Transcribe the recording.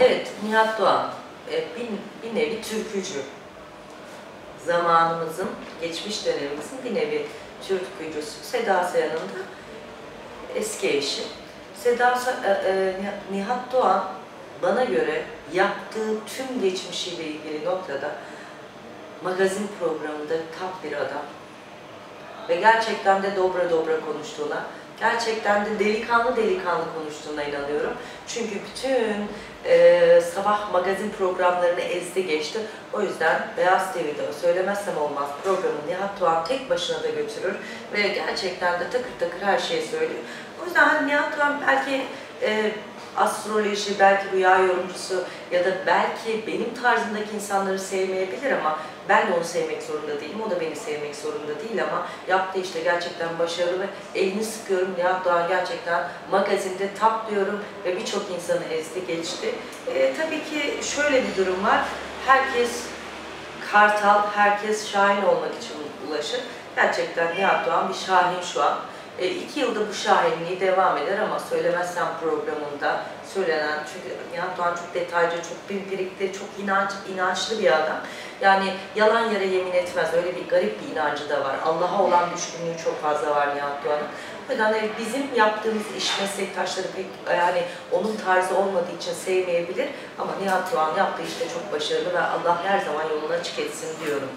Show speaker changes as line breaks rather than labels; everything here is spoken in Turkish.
Evet, Nihat Doğan e, bir, bir nevi türkücü. Zamanımızın, geçmiş dönemimizin bir nevi türkücüsü. Seda Sayan'ın da eski eşi. Seda e, e, Nihat Doğan bana göre yaptığı tüm geçmişiyle ilgili noktada magazin programında tap bir adam. Ve gerçekten de dobra dobra konuştuğuna, gerçekten de delikanlı delikanlı konuştuğuna inanıyorum. Çünkü bütün e, sabah magazin programlarını ezdi geçti. O yüzden Beyaz TV'de söylemezsem olmaz programı Nihat Doğan tek başına da götürür ve gerçekten de takır takır her şeyi söylüyor. O yüzden hani Nihat Doğan belki e, astroloji, belki rüya yorumcusu ya da belki benim tarzımdaki insanları sevmeyebilir ama ben de onu sevmek zorunda değilim, o da beni sevmek zorunda değil ama yaptığı işte gerçekten başarılı ve elini sıkıyorum. Nihat Doğan gerçekten magazinde tap diyorum ve birçok insanı ezdi geçti. E, tabii ki şöyle bir durum var, herkes kartal, herkes şahin olmak için ulaşır. Gerçekten Nihat Doğan bir şahin şu an. E, iki yılda bu şahinliği devam eder ama Söylemezsem programında söylenen, çünkü Nihat Doğan çok detaycı, çok pimpirikli, çok inanç, inançlı bir adam. Yani yalan yere yemin etmez, öyle bir garip bir inancı da var. Allah'a olan düşkünlüğü çok fazla var Nihat Doğan'ın. O yüzden de bizim yaptığımız iş meslektaşları pek yani onun tarzı olmadığı için sevmeyebilir ama Nihat Doğan yaptığı işte çok başarılı ve Allah her zaman yolunu açık etsin diyorum.